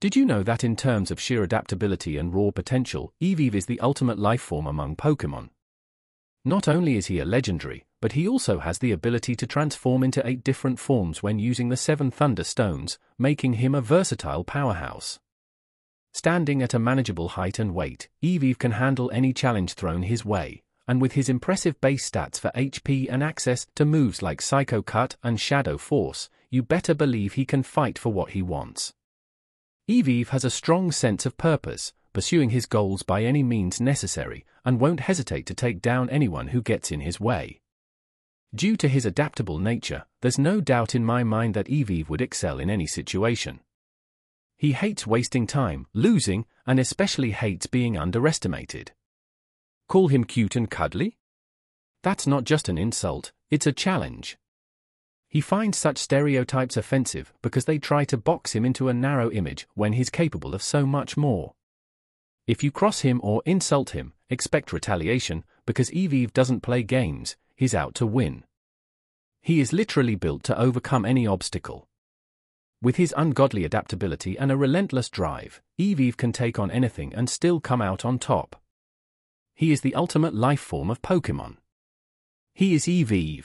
Did you know that in terms of sheer adaptability and raw potential, Eevee is the ultimate life form among Pokemon? Not only is he a legendary, but he also has the ability to transform into eight different forms when using the seven Thunder Stones, making him a versatile powerhouse. Standing at a manageable height and weight, Eevee can handle any challenge thrown his way, and with his impressive base stats for HP and access to moves like Psycho Cut and Shadow Force, you better believe he can fight for what he wants. Eevee has a strong sense of purpose, pursuing his goals by any means necessary, and won't hesitate to take down anyone who gets in his way. Due to his adaptable nature, there's no doubt in my mind that Eevee would excel in any situation. He hates wasting time, losing, and especially hates being underestimated. Call him cute and cuddly? That's not just an insult, it's a challenge. He finds such stereotypes offensive because they try to box him into a narrow image when he's capable of so much more. If you cross him or insult him, expect retaliation, because Eevee doesn't play games, he's out to win. He is literally built to overcome any obstacle. With his ungodly adaptability and a relentless drive, Eevee can take on anything and still come out on top. He is the ultimate life form of Pokemon. He is Eevee.